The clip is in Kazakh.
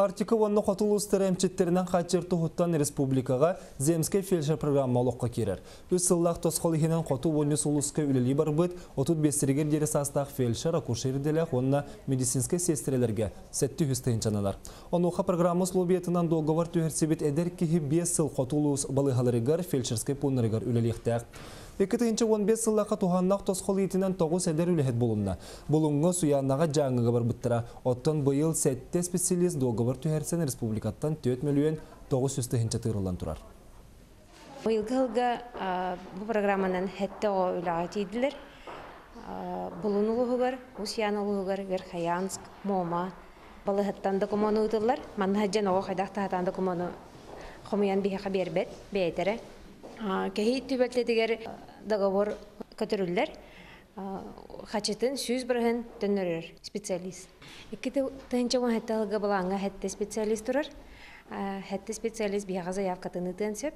Артика онны қотылыстыр әмчеттерінен қатчырты хуттан республикаға земске фельдшер программа олыққа керер. Үс сыллақ тосқол ихенен қоту онны сұлысқа үлілі бар бұд, отут бестірігер дері састақ фельдшер акушерделек онна медицинске сестрелерге сәтті хүстейін чаналар. Онуға программа слобиетынан договор түйерсебет әдер кихи 5 сыл қотулуыз балығаларыгар фельдшерске пунарыгар үліліктәк. 2015 сыллақа туханнақ тосқол етінен тоғыз әдер үліхет болуына. Бұлыңғы суяннаға жаңыға бар бұттыра. Оттан бұйыл сәтті специалист договор түхәрсен республикаттан 4 миллион 900 тыхынча тырылан тұрар. Быйылғы жылға бұл программанан хәтті о үліға тейділер. Бұлын ұлығығыр, Верхаянск, Мома. Балығыттан докуманы ұтылар. Манна хаджан оғы қайдақта хатан докуманы қомиян бейхақа бербет, бейтері. Кәхи түбәтлетігер договор көтірілдер. Хачетін сүз бірігін түнірір специалист. Икі тәнче оң хәтті алға балаңа хәтті специалист тұрар. Хәтті специалист бияға заявка тыны сөп.